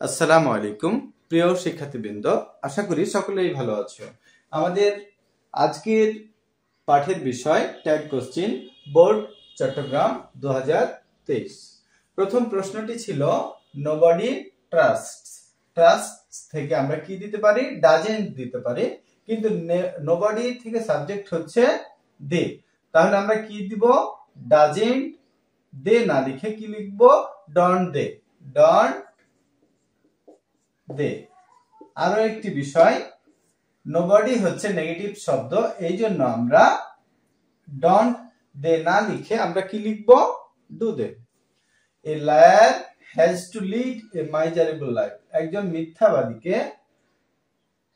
আসসালামু আলাইকুম, প্রিয় শিক্ষার্থীবৃন্দ, আশা করি সকলেই ভালো আছো। আমাদের আজকের পাঠের বিষয় ট্যাগ কোশ্চিন বোর্ড চট্টগ্রাম দু হাজার তেইশ। প্রথম প্রশ্নটি ছিল নোবডি ট্রাস্ট ট্রাস্ট থেকে আমরা কি দিতে পারি? ডাজেন্ট দিতে পারি। কিন্তু নোবডি থেকে সাবজেক্ট হচ্ছে দে তাহলে আমরা কি দিব? ডাজেন্ট দে না লিখে কি লিখব? Don't they don't they. আরও একটি বিষয় নোবডি হচ্ছে নেগেটিভ শব্দ এই জন্য আমরা ডন্ট দে না লিখে আমরা কি লিখব? Do they. A liar has to lead a miserable life একজন মিথ্যাবাদীকে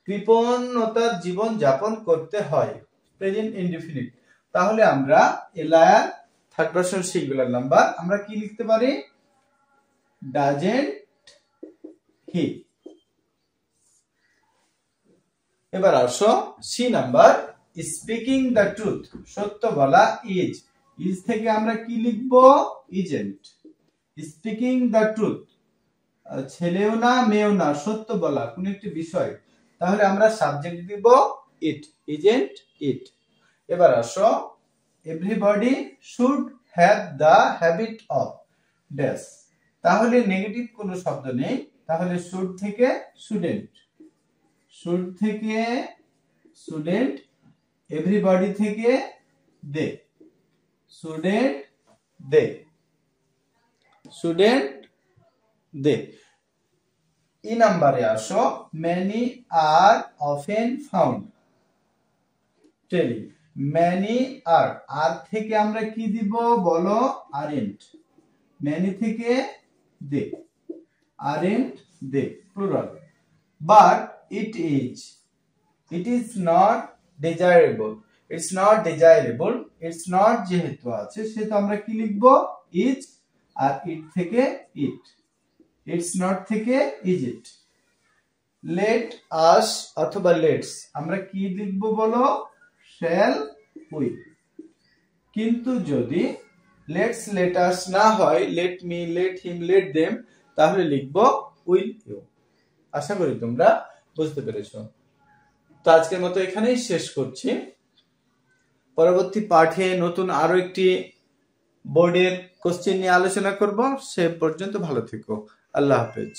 কৃপণতার জীবন যাপন করতে হয় প্রেজেন্ট ইনডিফিনিট তাহলে আমরা a liar third person singular number আমরা কি লিখতে পারি? ডাজেন্ট হি এবার আসো C number speaking the truth সত্য বলা ইজ ইজ থেকে আমরা কি লিখব? ইজেন্ট স্পিকিং দ্য ট্রুথ ছেলেও না, মেয়েও না, সত্য বলা, কোন একটি বিষয়। তাহলে আমরা সাবজেক্ট দিব ইট ইজেন্ট ইট এবার আসো everybody should have the habit of dash তাহলে নেগেটিভ কোনো শব্দ নেই, তাহলে শুড থেকে স্টুডেন্ট শুড থেকে স্টুডেন্ট, এভরিবডি থেকে they. Student they. Student, they. E নাম্বারে আসো। মেনি আর অফেন ফাউন্ড টেলি মেনি আর আর থেকে আমরা কি দিব? বলো আরেন্ট মেনি থেকে they. Aren't they. Plural but it is it is not desirable it's not desirable it's not যেহেতু আছে সেহেতু আমরা কি লিখব is আর it থেকে it it's not থেকে is it let us অথবা let's আমরা কি লিখব বলো shall we কিন্তু যদি let's let us না হয় let me let him let them তাহলে লিখব will you আশা করি তোমরা বুঝতে পেরেছ? তো আজকের মতো এখানেই শেষ করছি। পরবর্তী পাঠে নতুন আরও একটি বোর্ডের কোশ্চেন নিয়ে আলোচনা করব। সে পর্যন্ত ভালো থেকো। আল্লাহ হাফেজ।